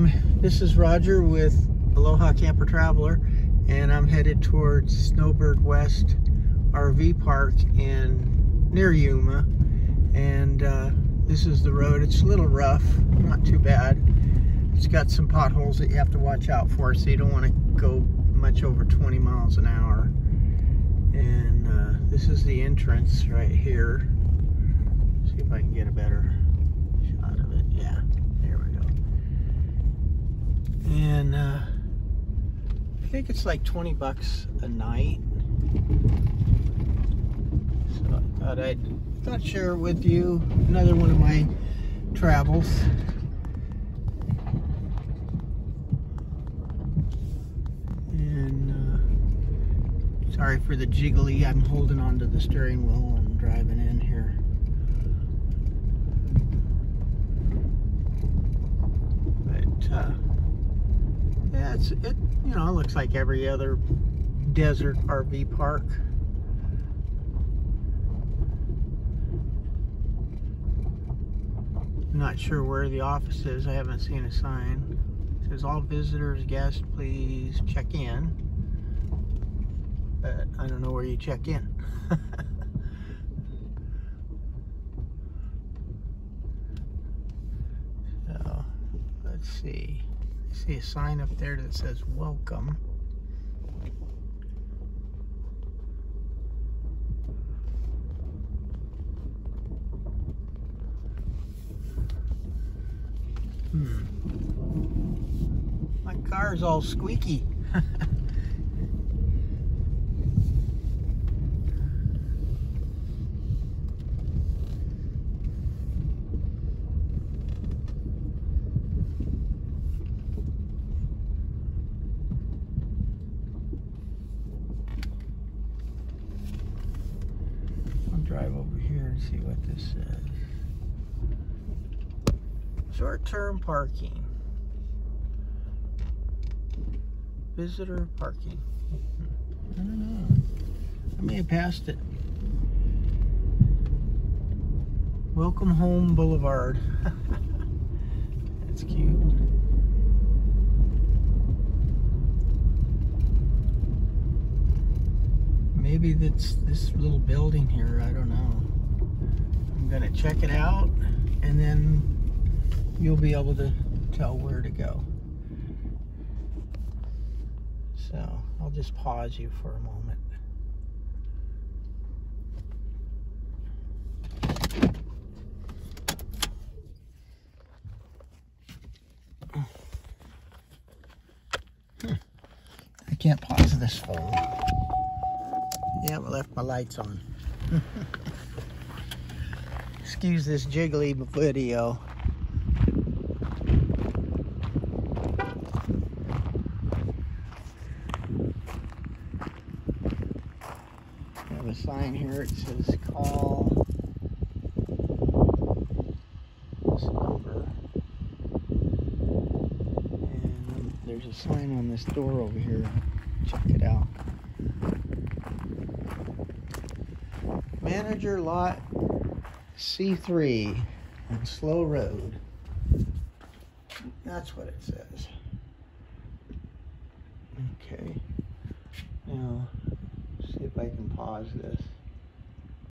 I'm this is Roger with Aloha Camper Traveler and I'm headed towards Snowbird West RV Park in near Yuma. And uh, this is the road. It's a little rough not too bad. It's got some potholes that you have to watch out for so you don't want to go much over 20 miles an hour. And uh, this is the entrance right here. See if I can get a better shot of it yeah there we go and uh, I think it's like 20 bucks a night. So I thought I'd thought share with you. Another one of my travels. And uh, sorry for the jiggly. I'm holding onto the steering wheel and driving in here. But uh, yeah it's it you know it looks like every other desert RV park not sure where the office is. I haven't seen a sign. It says all visitors, guests, please check in. But I don't know where you check in. so let's see. I see a sign up there that says welcome. Hmm. My car's all squeaky. I'll drive and see what this says. Short-term parking. Visitor parking. Hmm. I don't know. I may have passed it. Welcome Home Boulevard. That's cute. Maybe that's this little building here. I don't know. Gonna check it out and then you'll be able to tell where to go. So I'll just pause you for a moment. I can't pause this phone. Yeah, I left my lights on. Excuse this jiggly video. I have a sign here. It says call this number. And there's a sign on this door over here. Check it out. Manager lot C3 on Slow Road. That's what it says. Okay. Now, see if I can pause this.